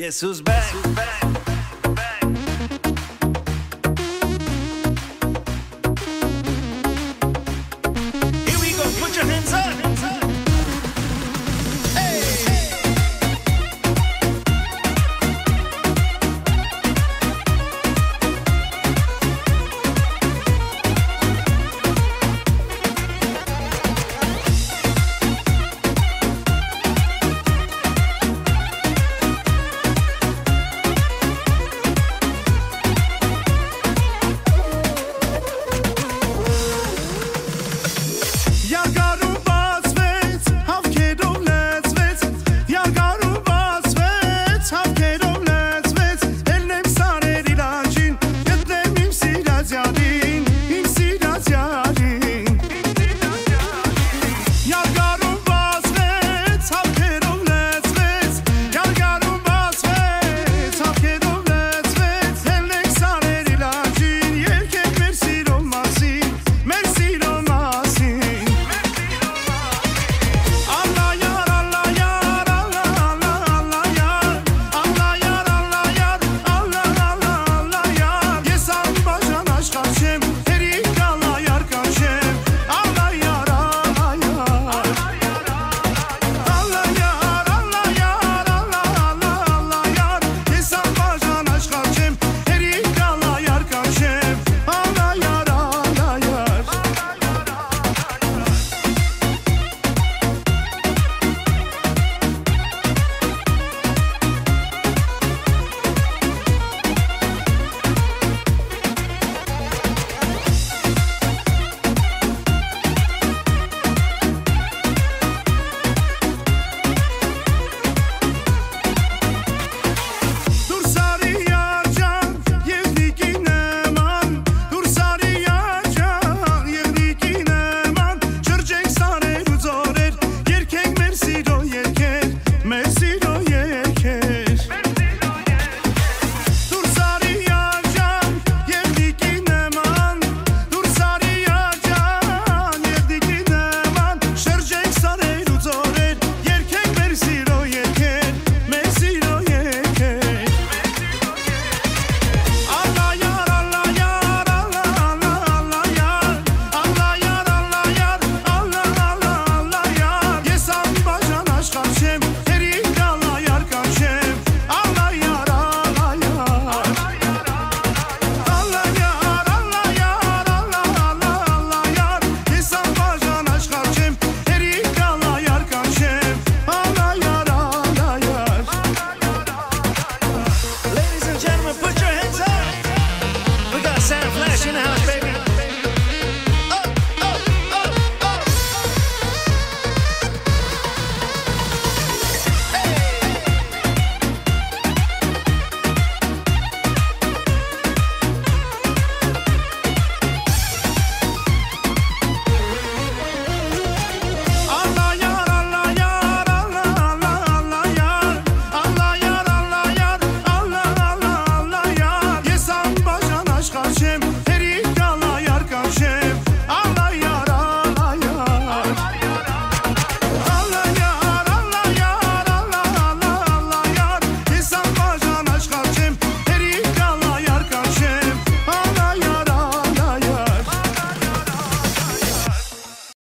Guess who's back?